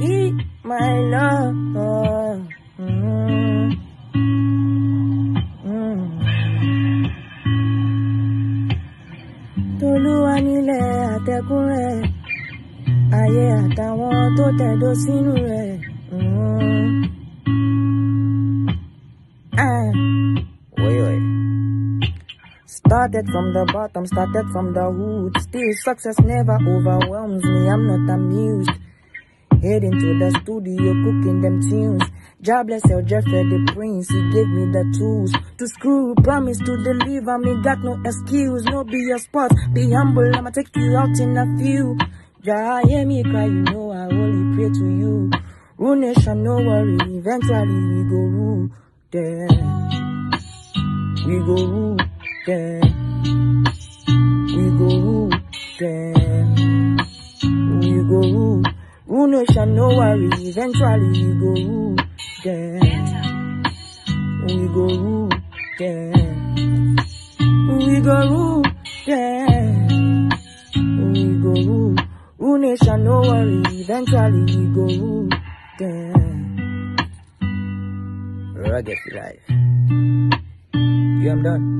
my love. Mm. Mm. Tolúwa nílẹ̀ àtẹ̀kùn rẹ̀, ayé àtàwọn tó tẹ̀dó sínú rẹ̀. Mm. Ah. Wait, wait. Started from the bottom, started from the hood. Still, success never overwhelms me. I'm not amused. Heading to the studio, cooking them tunes. Jobless El Jeffrey the Prince, he gave me the tools to screw. Promise to deliver me, got no excuse. No be your spot, be humble. I'ma take you out in a few. Jah hear me cry, you know I only pray to you. Rule nation, no worry, eventually we go rule. There, we go rule. There, we go rule. There, we go rule. Rule nation, no worry, eventually we go rule. There, we go rule. There, we go rule. There, we go rule. Rule nation, no worry, eventually we go rule. There. Rugged life. You am done.